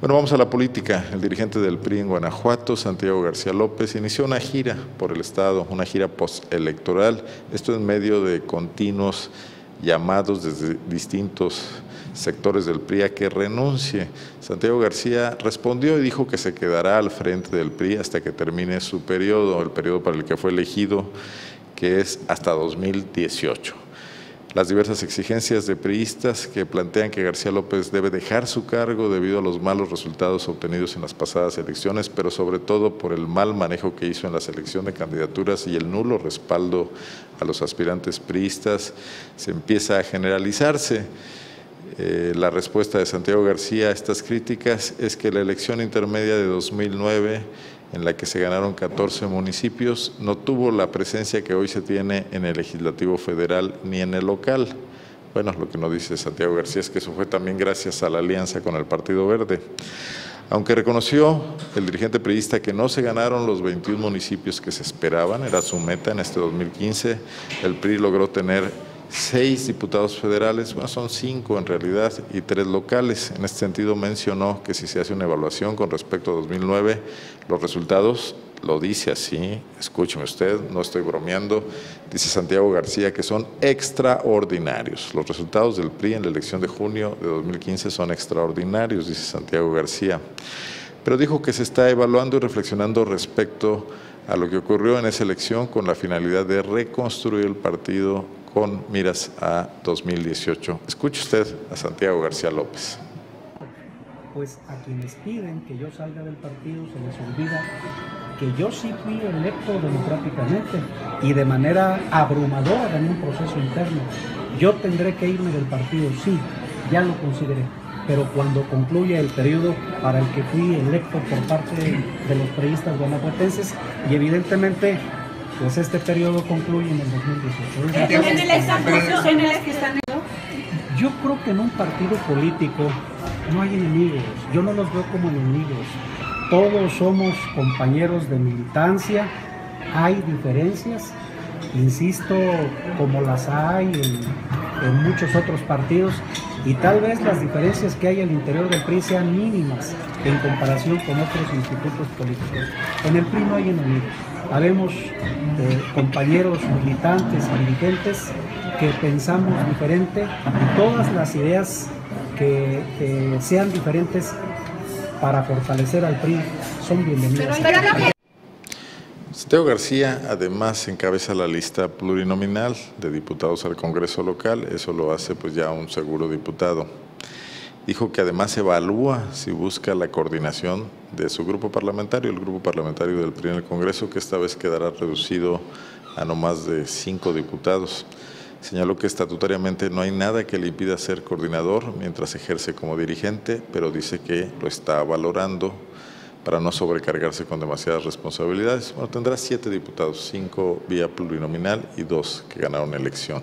Bueno, vamos a la política. El dirigente del PRI en Guanajuato, Santiago García López, inició una gira por el Estado, una gira postelectoral. Esto en medio de continuos llamados desde distintos sectores del PRI a que renuncie. Santiago García respondió y dijo que se quedará al frente del PRI hasta que termine su periodo, el periodo para el que fue elegido, que es hasta 2018 las diversas exigencias de priistas que plantean que García López debe dejar su cargo debido a los malos resultados obtenidos en las pasadas elecciones, pero sobre todo por el mal manejo que hizo en la selección de candidaturas y el nulo respaldo a los aspirantes priistas, se empieza a generalizarse. Eh, la respuesta de Santiago García a estas críticas es que la elección intermedia de 2009 en la que se ganaron 14 municipios, no tuvo la presencia que hoy se tiene en el legislativo federal ni en el local. Bueno, lo que nos dice Santiago García es que eso fue también gracias a la alianza con el Partido Verde. Aunque reconoció el dirigente periodista que no se ganaron los 21 municipios que se esperaban, era su meta en este 2015, el PRI logró tener seis diputados federales, bueno, son cinco en realidad, y tres locales. En este sentido mencionó que si se hace una evaluación con respecto a 2009, los resultados lo dice así, escúcheme usted, no estoy bromeando, dice Santiago García que son extraordinarios. Los resultados del PRI en la elección de junio de 2015 son extraordinarios, dice Santiago García. Pero dijo que se está evaluando y reflexionando respecto a lo que ocurrió en esa elección con la finalidad de reconstruir el partido miras a 2018. Escuche usted a Santiago García López. Pues a quienes piden que yo salga del partido se les olvida que yo sí fui electo democráticamente y de manera abrumadora en un proceso interno. Yo tendré que irme del partido, sí, ya lo consideré, pero cuando concluya el periodo para el que fui electo por parte de los periodistas guanajuatenses y evidentemente pues este periodo concluye en el 2018. ¿En el que están Yo creo que en un partido político no hay enemigos, yo no los veo como enemigos. Todos somos compañeros de militancia, hay diferencias, insisto, como las hay en, en muchos otros partidos, y tal vez las diferencias que hay al interior del PRI sean mínimas en comparación con otros institutos políticos. En el PRI no hay enemigos. Habemos eh, compañeros militantes y dirigentes que pensamos diferente y todas las ideas que sean diferentes para fortalecer al PRI son bienvenidas. Santiago García además encabeza la lista plurinominal de diputados al Congreso local, eso lo hace pues ya un seguro diputado. Dijo que además evalúa si busca la coordinación de su grupo parlamentario, el grupo parlamentario del PRI en el Congreso, que esta vez quedará reducido a no más de cinco diputados. Señaló que estatutariamente no hay nada que le impida ser coordinador mientras ejerce como dirigente, pero dice que lo está valorando para no sobrecargarse con demasiadas responsabilidades. Bueno, tendrá siete diputados, cinco vía plurinominal y dos que ganaron elección.